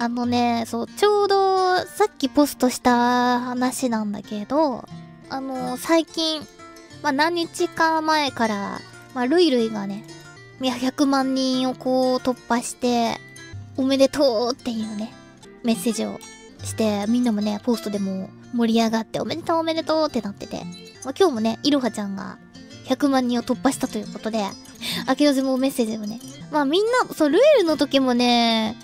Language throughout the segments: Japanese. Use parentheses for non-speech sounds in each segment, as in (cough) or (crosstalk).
あのね、そう、ちょうどさっきポストした話なんだけど、あの、最近、まあ、何日か前から、まあ、ルイルイがね、いや100万人をこう突破して、おめでとうっていうね、メッセージをして、みんなもね、ポストでも盛り上がって、おめでとうおめでとうってなってて、まあ、今日もね、いろはちゃんが100万人を突破したということで、あきろぜもメッセージをね、まあみんな、そう、ルイルの時もね、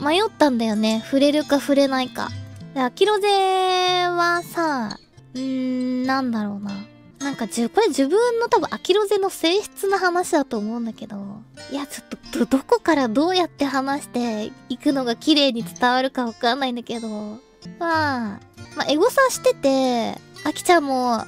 迷ったんだよね。触れるか触れないか。で、アキロゼはさ、うーん、なんだろうな。なんかじゅ、これ自分の多分アキロゼの性質な話だと思うんだけど、いや、ちょっと、ど、どこからどうやって話していくのが綺麗に伝わるかわかんないんだけど、まあ、まあ、エゴサしてて、アキちゃんも、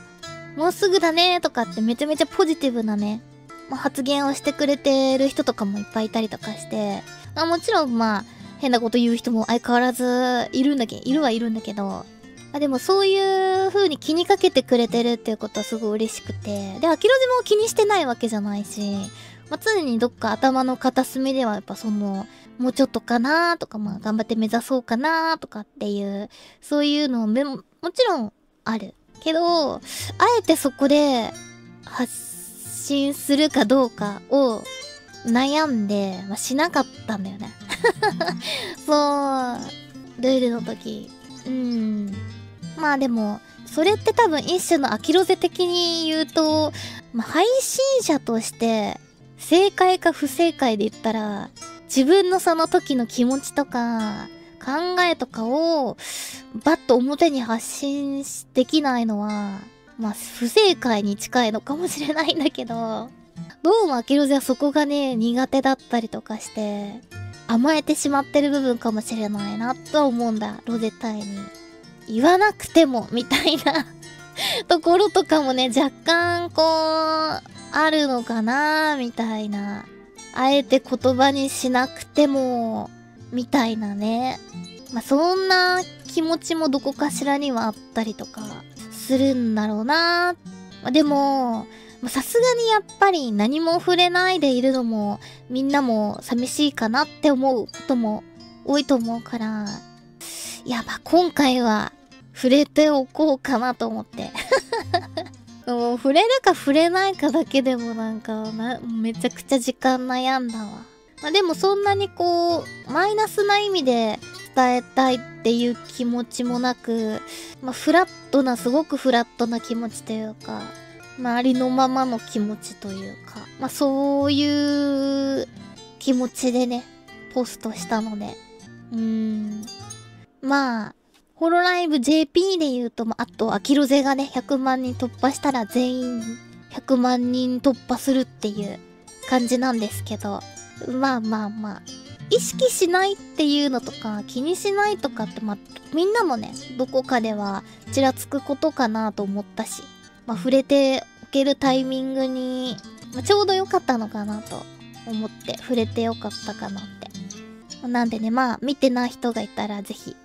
もうすぐだねとかってめちゃめちゃポジティブなね、まあ、発言をしてくれてる人とかもいっぱいいたりとかして、まあ、もちろんまあ、変なこと言う人も相変わらずいるんだけ、いるはいるんだけど、あでもそういう風に気にかけてくれてるっていうことはすごい嬉しくて、で、アキロジも気にしてないわけじゃないし、まあ、常にどっか頭の片隅ではやっぱその、もうちょっとかなとか、まあ頑張って目指そうかなとかっていう、そういうのももちろんある。けど、あえてそこで発信するかどうかを悩んで、まあ、しなかったんだよね。(laughs) そう、ルールの時。うん。まあでも、それって多分一種のアキロゼ的に言うと、まあ、配信者として、正解か不正解で言ったら、自分のその時の気持ちとか、考えとかを、バッと表に発信できないのは、まあ、不正解に近いのかもしれないんだけど、どうもアキロゼはそこがね、苦手だったりとかして、甘えてしまってる部分かもしれないなと思うんだ、ロゼタイに。言わなくても、みたいな (laughs) ところとかもね、若干こう、あるのかなみたいな。あえて言葉にしなくても、みたいなね。まあ、そんな気持ちもどこかしらにはあったりとかするんだろうな。まあ、でも、さすがにやっぱり何も触れないでいるのもみんなも寂しいかなって思うことも多いと思うから、いや、まあ今回は触れておこうかなと思って。(laughs) もう触れるか触れないかだけでもなんかな、めちゃくちゃ時間悩んだわ。まあ、でもそんなにこう、マイナスな意味で伝えたいっていう気持ちもなく、まあフラットな、すごくフラットな気持ちというか、まあありのままの気持ちというか、まあそういう気持ちでね、ポストしたので、うーん。まあ、ホロライブ JP で言うと、まあ、あと、アキロゼがね、100万人突破したら全員100万人突破するっていう感じなんですけど、まあまあまあ、意識しないっていうのとか、気にしないとかって、まあ、みんなもね、どこかではちらつくことかなと思ったし、まあ、触れてけるタイミングに、まあ、ちょうど良かったのかなと思って、触れて良かったかなって。なんでね、まあ、見てない人がいたらぜひ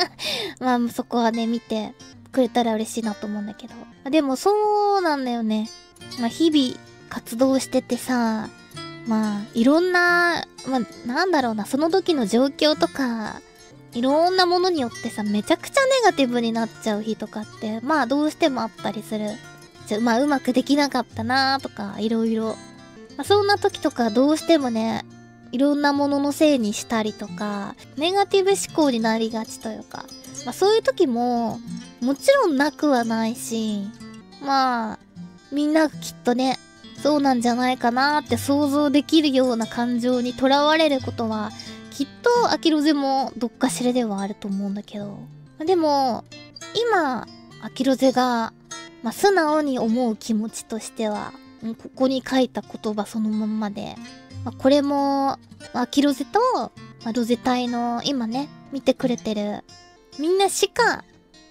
(laughs) まあ、そこはね、見てくれたら嬉しいなと思うんだけど。でも、そうなんだよね。まあ、日々活動しててさ、まあ、いろんな、まあ、なんだろうな、その時の状況とか、いろんなものによってさ、めちゃくちゃネガティブになっちゃう日とかって、まあ、どうしてもあったりする。じゃまあ、うまくできなかったなとか、いろいろ。まあ、そんな時とか、どうしてもね、いろんなもののせいにしたりとか、ネガティブ思考になりがちというか、まあそういう時も、もちろんなくはないし、まあ、みんなきっとね、そうなんじゃないかなって想像できるような感情にとらわれることは、きっとアキロゼもどっかしらではあると思うんだけど。でも、今、アキロゼが、まあ、素直に思う気持ちとしては、ここに書いた言葉そのまんまで、まあ、これも、まあ、キロゼと、まあ、ロゼ隊の今ね、見てくれてる、みんなしか、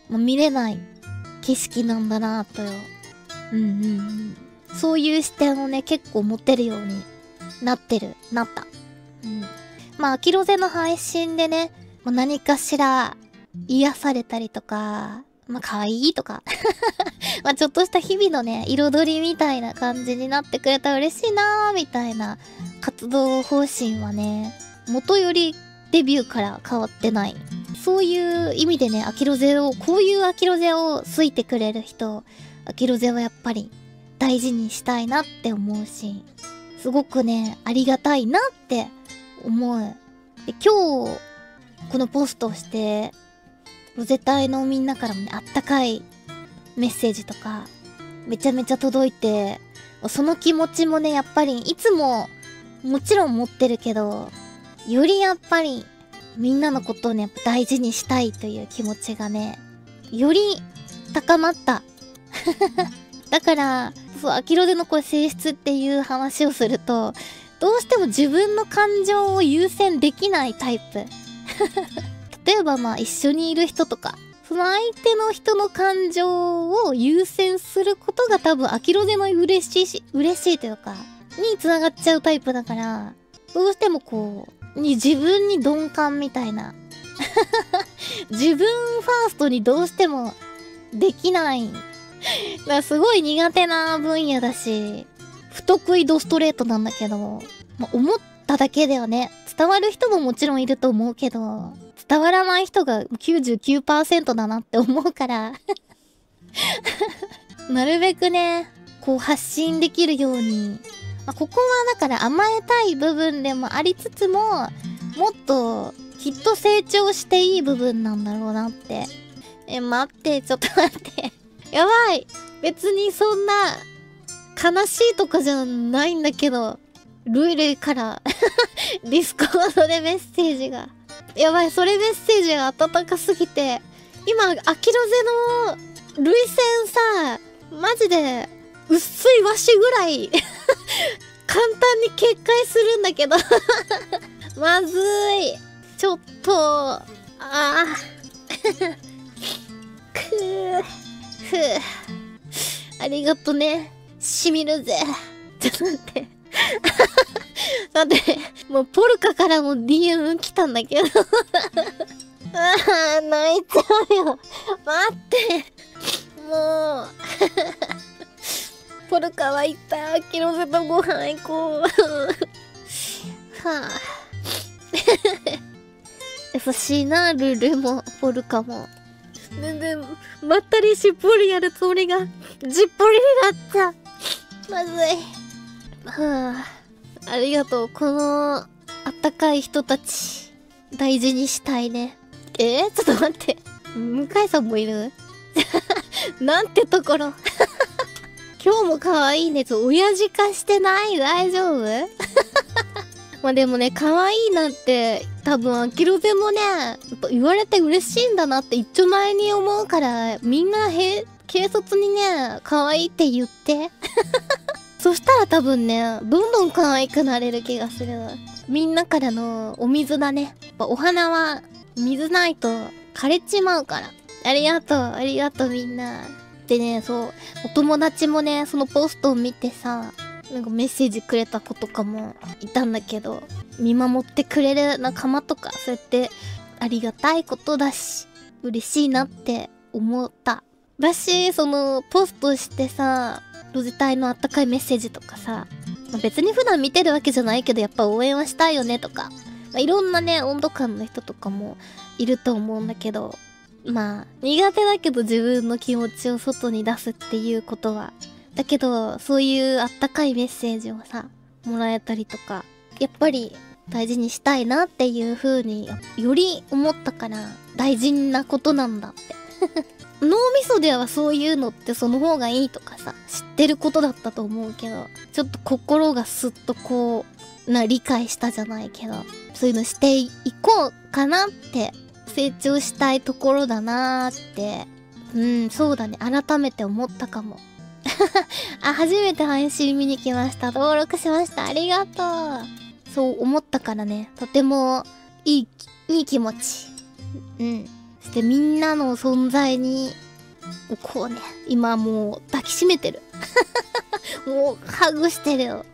まあ、見れない景色なんだなとよ。うんうんうん。そういう視点をね、結構持てるようになってる、なった。うん。まあ、アキロゼの配信でね、まあ、何かしら癒されたりとか、まあ、可愛いとか (laughs) ま、ちょっとした日々のね、彩りみたいな感じになってくれたら嬉しいなーみたいな活動方針はね、元よりデビューから変わってない。そういう意味でね、アキロゼを、こういうアキロゼを好いてくれる人、アキロゼはやっぱり大事にしたいなって思うし、すごくね、ありがたいなって思う。で今日、このポストして、ロゼ隊のみんなからもね、あったかいメッセージとか、めちゃめちゃ届いて、その気持ちもね、やっぱり、いつも、もちろん持ってるけど、よりやっぱり、みんなのことをね、大事にしたいという気持ちがね、より高まった。(laughs) だから、そう、アキロデのこれ性質っていう話をすると、どうしても自分の感情を優先できないタイプ。(laughs) 例えばまあ一緒にいる人とか、その相手の人の感情を優先することが多分アキロデの嬉しいし、嬉しいというか、に繋がっちゃうタイプだから、どうしてもこう、に自分に鈍感みたいな。(laughs) 自分ファーストにどうしてもできない。だからすごい苦手な分野だし、不得意ドストレートなんだけど、まあ、思っただけではね、伝わる人ももちろんいると思うけど、伝わらない人が99%だなって思うから (laughs) なるべくね、こう発信できるように。まあ、ここはだから甘えたい部分でもありつつも、もっときっと成長していい部分なんだろうなって。え、待って、ちょっと待って (laughs) やばい別にそんな悲しいとかじゃないんだけど、ルイルイから (laughs) ディスコードでメッセージが。やばい、それメッセージが温かすぎて、今、アキロゼの涙腺さ、マジで、薄い和紙ぐらい (laughs) 簡単に決壊するんだけど (laughs) まずい。ちょっと、ああ。くー。ふぅ。ありがとね。しみるぜ。ちょっと待って。(laughs) だって、もうポルカからも DM 来たんだけどああ、泣いちゃうよ。待って。もうポルカは行った。キロゼとご飯行こう。はあ。(laughs) 優しいな、ルルも、ポルカも。全然、まったりしっぽりやるつもりが、じっぽりになっちゃう。まずい。はあ。ありがとう。この、あったかい人たち、大事にしたいね。え？ー、ちょっと待って。向井さんもいる？(laughs) なんてところ今日も可愛いね。ちょ、親父化してない？大丈夫？(laughs) まあでもね、可愛いなって、多分、アキロゼもね、言われて嬉しいんだなって一丁前に思うから、みんなへ、軽率にね、可愛いって言って。そしたら多分ね、どんどん可愛くなれる気がする。みんなからのお水だね。やっぱお花は水ないと枯れちまうから。ありがとう、ありがとうみんな。でね、そう、お友達もね、そのポストを見てさ、なんかメッセージくれた子とかもいたんだけど、見守ってくれる仲間とか、そうやってありがたいことだし、嬉しいなって思った。だし、その、ポストしてさ、ロゼ隊のあったかいメッセージとかさ、まあ、別に普段見てるわけじゃないけどやっぱ応援はしたいよねとか、まあ、いろんなね、温度感の人とかもいると思うんだけど、まあ、苦手だけど自分の気持ちを外に出すっていうことは、だけど、そういうあったかいメッセージをさ、もらえたりとか、やっぱり大事にしたいなっていう風により思ったから大事なことなんだって。脳みそではそういうのってその方がいいとかさ、知ってることだったと思うけど、ちょっと心がすっとこう、な、理解したじゃないけど、そういうのしていこうかなって、成長したいところだなーって、うん、そうだね、改めて思ったかも。(laughs) あ、初めて配信見に来ました。登録しました。ありがとう。そう思ったからね、とてもいい、いい気持ち。うん。してみんなの存在に、こうね、今もう抱きしめてる。(laughs) もうハグしてるよ。